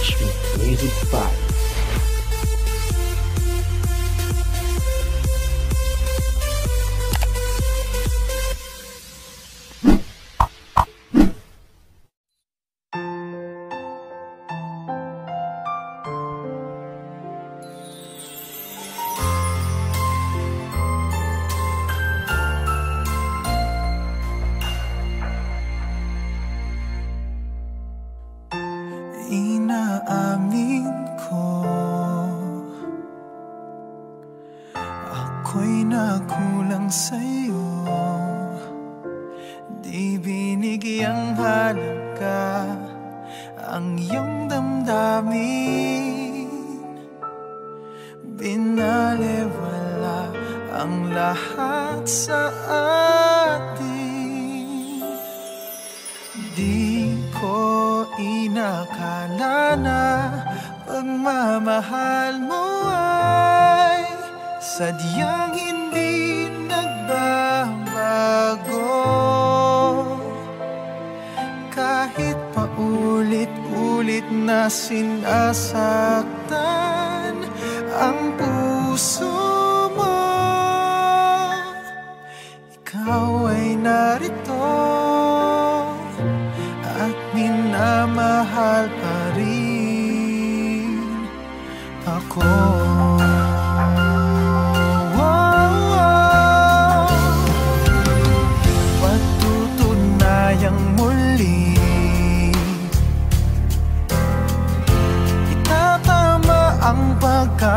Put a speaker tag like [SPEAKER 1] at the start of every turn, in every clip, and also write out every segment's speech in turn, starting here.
[SPEAKER 1] Easy Music ako'y nakulang sa'yo. Di binigyang halaga ang iyong damdamin. Binaliwala ang lahat sa atin. Di ko inakala na pagmamahal mo Sadyang hindi nagbabago. Kahit paulit-ulit na sinasaktan Ang puso mo Ikaw ay narito At minamahal pa rin ako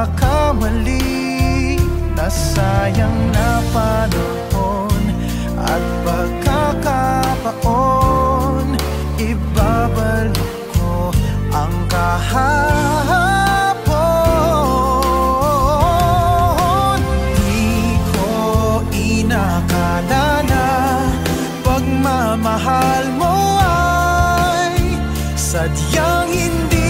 [SPEAKER 1] pagkakamali Nasayang na panahon At pagkakapaon Ibabalik ko ang kahapon. Di ko inakala na Pagmamahal mo ay Sadyang hindi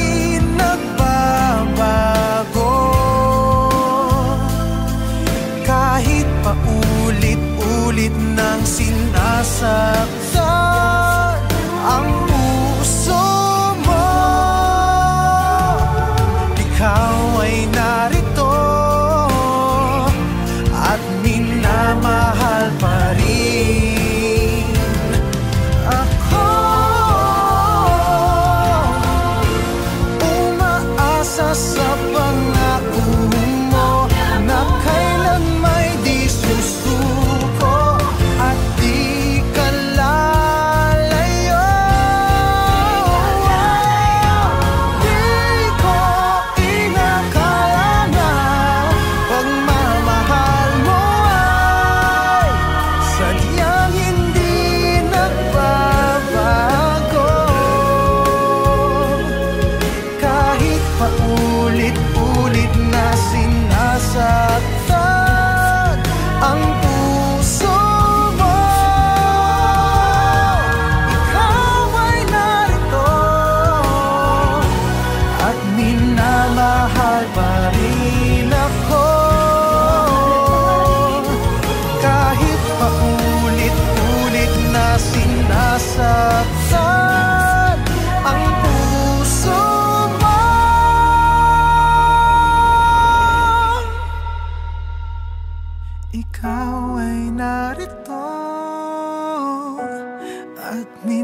[SPEAKER 1] nang sinasaktan ang puso mo. Ikaw ay narito at minamahal